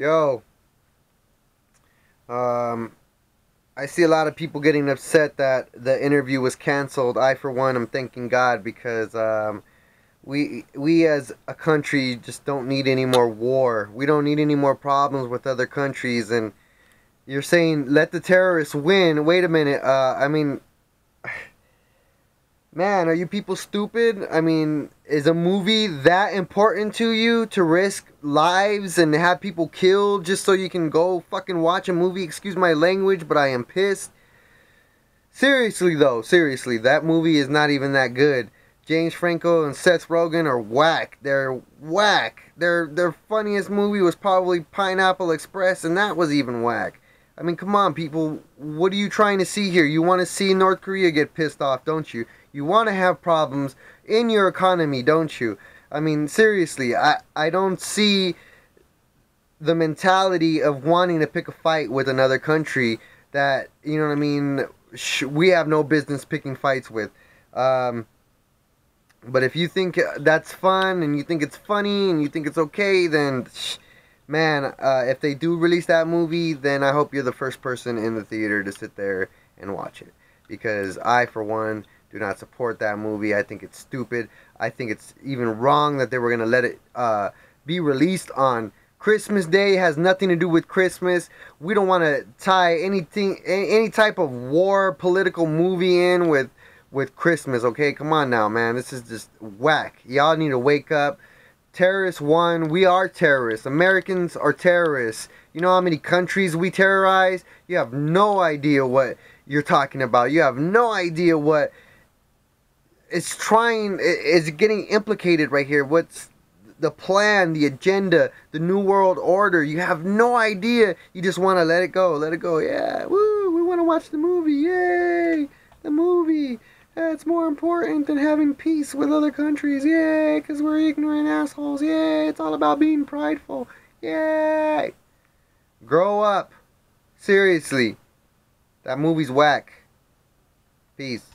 Yo. Um, I see a lot of people getting upset that the interview was canceled. I, for one, am thanking God because um, we we as a country just don't need any more war. We don't need any more problems with other countries. And you're saying let the terrorists win. Wait a minute. Uh, I mean, man, are you people stupid? I mean, is a movie that important to you to risk lives and have people killed just so you can go fucking watch a movie? Excuse my language, but I am pissed. Seriously though, seriously, that movie is not even that good. James Franco and Seth Rogen are whack. They're whack. Their their funniest movie was probably Pineapple Express, and that was even whack. I mean, come on, people. What are you trying to see here? You want to see North Korea get pissed off, don't you? You want to have problems in your economy, don't you? I mean, seriously, I, I don't see the mentality of wanting to pick a fight with another country that, you know what I mean, we have no business picking fights with. Um, but if you think that's fun and you think it's funny and you think it's okay, then man, uh, if they do release that movie, then I hope you're the first person in the theater to sit there and watch it. Because I, for one, do not support that movie. I think it's stupid. I think it's even wrong that they were going to let it uh, be released on Christmas Day. It has nothing to do with Christmas. We don't want to tie anything, any type of war political movie in with with Christmas. Okay, come on now, man. This is just whack. Y'all need to wake up. Terrorists won. We are terrorists. Americans are terrorists. You know how many countries we terrorize? You have no idea what you're talking about. You have no idea what it's trying is getting implicated right here. What's the plan, the agenda, the new world order? You have no idea. You just want to let it go, let it go. Yeah, woo! We want to watch the movie. Yay! The movie. It's more important than having peace with other countries. Yay! Because we're ignorant assholes. Yay! It's all about being prideful. Yay! Grow up. Seriously. That movie's whack. Peace.